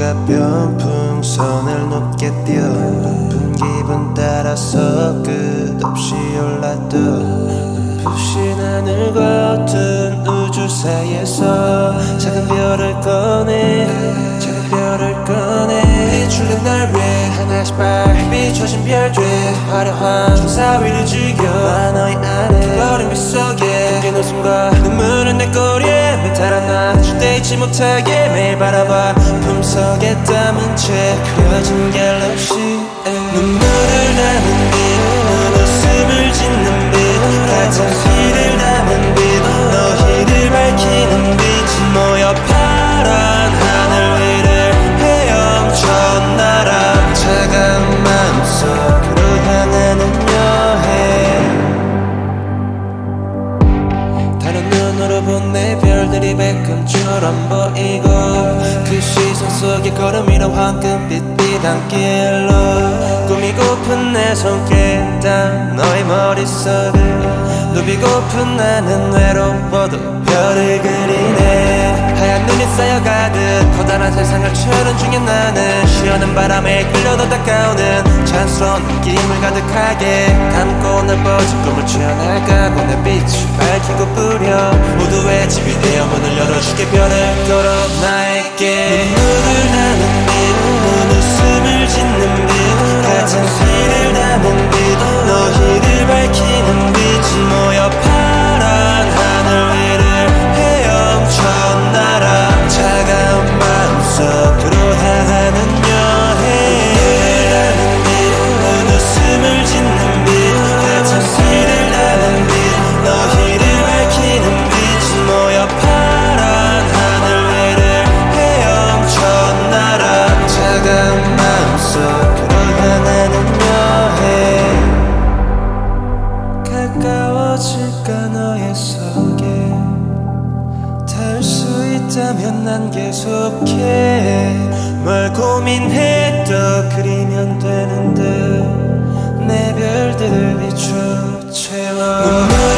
친구가 변풍선을 높게 뛰어 높은 기분 따라서 끝없이 올랐던 푸신 하늘 같은 우주 사이에서 작은 별을 꺼내 작은 별을 꺼내. 비추는 날 위해 하나씩 발 비춰진 별들 화려한 천사 위를 즐겨. 너의 안에 그 걸음 빛속에 그 웃음과 눈물 잊지 못하게 매일 바라봐. 품속에 담은 채 그려진 갤럭시. 눈물 별들이 백금처럼 보이고 그 시선 속에 걸음이라 황금빛 비단 길로 꾸미고픈 내 손길단 너의 머릿속을 누비고픈 나는 외로워도 별을 그리네. 하얀 눈이 쌓여가듯 커다란 세상을 추는 중에 나는 시원한 바람에 끌려도 다가오는 찬스러운 느낌을 가득하게 담고 날 뻗은 꿈을 채워나가고 내 빛을 밝히고 뿌려 모두의 집이 되어 문을 열어줄게 혼자면 난 계속해 널 고민해 더 그리면 되는데 내 별들 비춰 채워